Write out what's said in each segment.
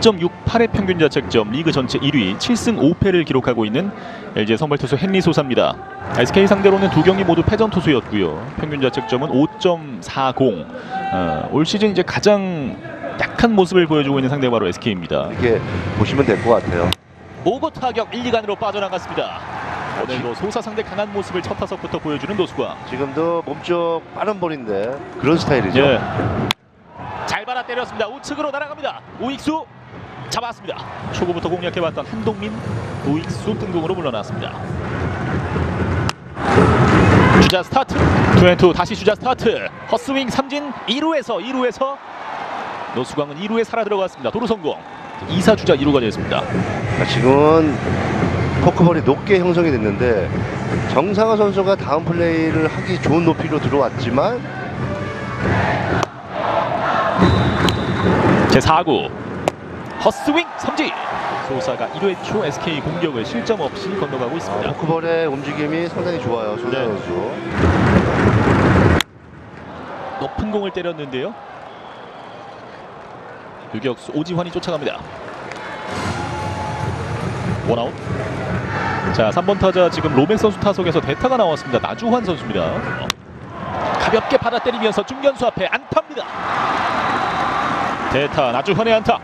2.68의 평균 자책점 리그 전체 1위 7승 5패를 기록하고 있는 LG 의 선발 투수 헨리 소사입니다. SK 상대로는 두 경기 모두 패전 투수였고요. 평균 자책점은 5.40. 어, 올 시즌 이제 가장 약한 모습을 보여주고 있는 상대가 바로 SK입니다. 이렇게 보시면 될 것 같아요. 오고 타격 1, 2간으로 빠져나갔습니다. 오늘도 소사 상대 강한 모습을 첫 타석부터 보여주는 노수광. 지금도 몸쪽 빠른 볼인데 그런 스타일이죠. 예. 잘 받아 때렸습니다. 우측으로 날아갑니다. 우익수 잡았습니다. 초구부터 공략해봤던 한동민 우익수 뜬공으로 물러났습니다. 주자 스타트 two and two 다시 주자 스타트 헛스윙 삼진 2루에서 2루에서 노수광은 2루에 살아 들어갔습니다. 도루 성공 2사 주자 2루가 됐습니다. 자, 지금은 포크볼이 높게 형성이 됐는데 정상호 선수가 다음 플레이를 하기 좋은 높이로 들어왔지만 제 4구 헛스윙 삼진 소사가 1회 초 SK 공격을 실점 없이 건너가고 있습니다. 포크볼의 움직임이 상당히 좋아요. 손 네. 선수. 높은 공을 때렸는데요. 유격수 오지환이 쫓아갑니다. 원아웃. 자, 3번 타자 지금 로맥 선수 타석에서 대타가 나왔습니다. 나주환 선수입니다. 가볍게 받아 때리면서 중견수 앞에 안타입니다. 대타 나주환의 안타.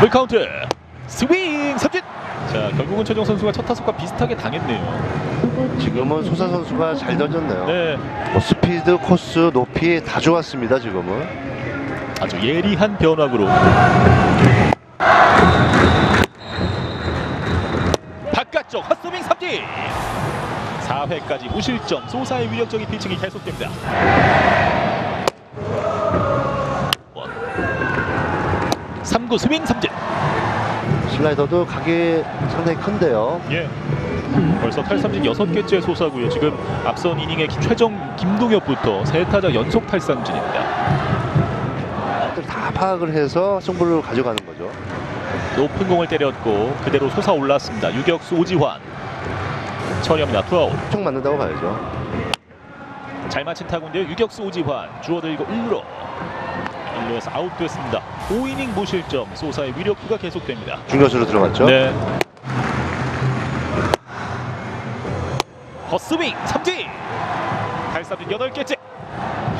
풀카운트. 스윙 삼진. 자, 결국은 최정 선수가 첫 타석과 비슷하게 당했네요. 지금은 소사 선수가 잘 던졌네요. 네. 뭐 스피드, 코스, 높이 다 좋았습니다. 지금은. 아주 예리한 변화구로 바깥쪽 헛스윙 삼진 4회까지 무실점 소사의 위력적인 피칭이 계속됩니다 3구 스윙 삼진 슬라이더도 각이 상당히 큰데요. 예. 벌써 탈삼진 6개째 소사고요 지금 앞선 이닝의 최정 김동엽부터 세 타자 연속 탈삼진입니다 다 파악을 해서 승부를 가져가는 거죠. 높은 공을 때렸고 그대로 솟아 올랐습니다. 유격수 오지환 처리합니다. 투아웃. 총 맞는다고 봐야죠. 잘 맞힌 타구인데요. 유격수 오지환 주워들고 1루로 1루에서 아웃됐습니다. 5이닝 무실점 소사의 위력구가 계속됩니다. 중견수로 들어갔죠. 네. 헛스윙 삼진 탈삼진 8개째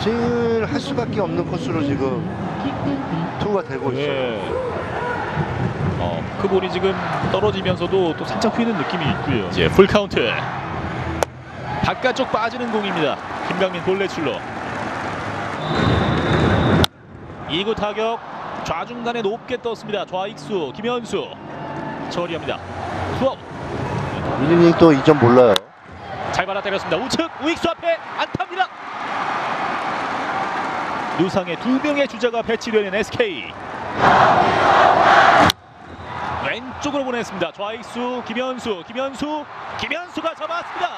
스윙을 할 수밖에 없는 코스로 지금 투구가 되고 있어요. 예. 어, 그 볼이 지금 떨어지면서도 또 살짝 휘는 느낌이 있고요. 이제 풀 카운트. 바깥쪽 빠지는 공입니다. 김강민 볼넷 출루. 2구 타격 좌중간에 높게 떴습니다. 좌익수 김현수 처리합니다. 투아웃. 1이닝 또 2점 몰라요. 잘 받아 때렸습니다. 우측 우익수 앞에 안타입니다. 누상의 두 명의 주자가 배치되는 SK. 왼쪽으로 보냈습니다. 좌익수 김현수, 김현수, 김현수가 잡았습니다.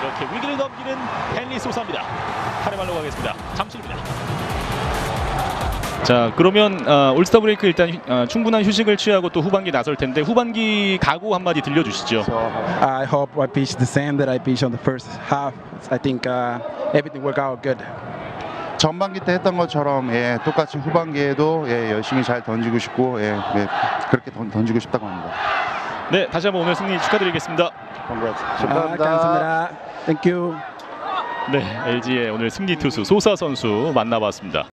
이렇게 위기를 넘기는 헨리 소사입니다. 카레말로 가겠습니다. 잠시입니다. 자 그러면 어, 올스타 브레이크 일단 휴- 어, 충분한 휴식을 취하고 또 후반기 나설 텐데 후반기 각오 한마디 들려주시죠. So I hope I pitch the same that I pitched on the first half. I think uh, everything worked out good. 전반기 때 했던 것처럼 예, 똑같이 후반기에도 예, 열심히 잘 던지고 싶고 예, 예, 그렇게 던, 던지고 싶다고 합니다. 네, 다시 한번 오늘 승리 축하드리겠습니다. 축하합니다. 감사합니다. Thank you. 네, LG의 오늘 승리 투수 소사 선수 만나봤습니다.